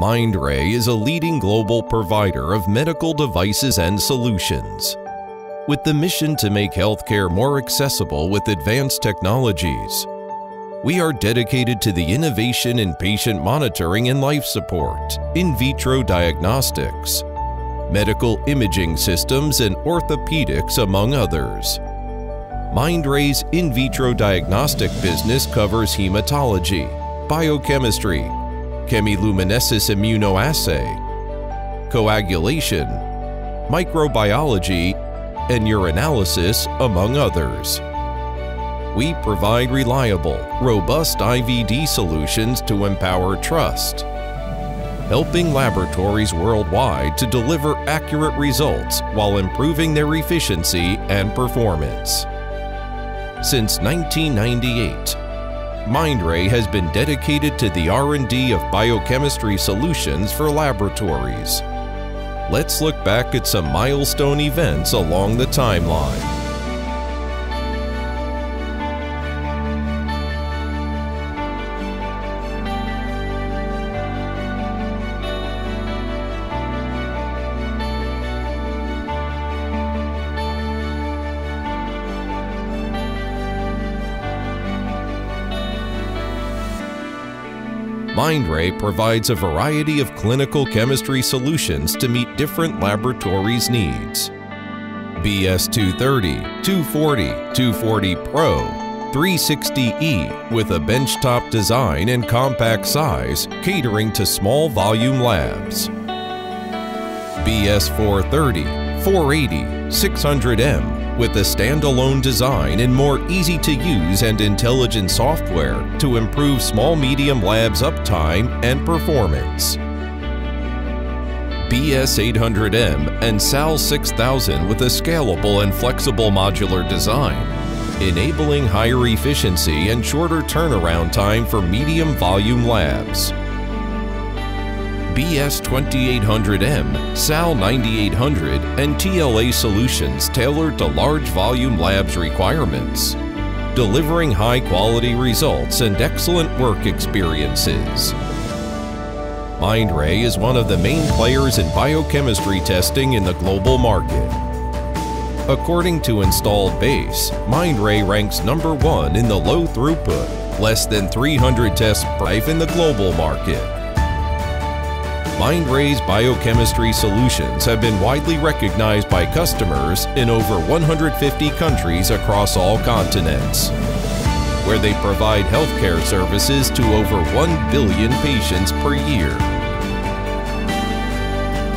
Mindray is a leading global provider of medical devices and solutions. With the mission to make healthcare more accessible with advanced technologies, we are dedicated to the innovation in patient monitoring and life support, in vitro diagnostics, medical imaging systems, and orthopedics, among others. Mindray's in vitro diagnostic business covers hematology, biochemistry, chemiluminescence immunoassay, coagulation, microbiology, and urinalysis, among others. We provide reliable, robust IVD solutions to empower trust, helping laboratories worldwide to deliver accurate results while improving their efficiency and performance. Since 1998, Mindray has been dedicated to the R&D of biochemistry solutions for laboratories. Let's look back at some milestone events along the timeline. Mindray provides a variety of clinical chemistry solutions to meet different laboratories' needs. BS230, 240, 240 Pro, 360E with a benchtop design and compact size catering to small volume labs. BS430, 480, 600M with a standalone design and more easy to use and intelligent software to improve small medium labs uptime and performance. BS800M and SAL 6000 with a scalable and flexible modular design, enabling higher efficiency and shorter turnaround time for medium volume labs. BS2800M, SAL 9800, and TLA solutions tailored to large volume labs requirements, delivering high quality results and excellent work experiences. Mindray is one of the main players in biochemistry testing in the global market. According to installed base, Mindray ranks number one in the low throughput, less than 300 tests per in the global market. Mindray's biochemistry solutions have been widely recognized by customers in over 150 countries across all continents, where they provide healthcare services to over 1 billion patients per year.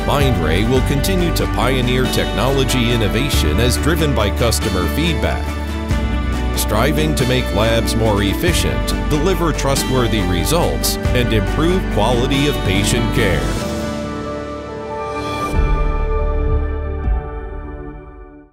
Mindray will continue to pioneer technology innovation as driven by customer feedback, striving to make labs more efficient, deliver trustworthy results, and improve quality of patient care.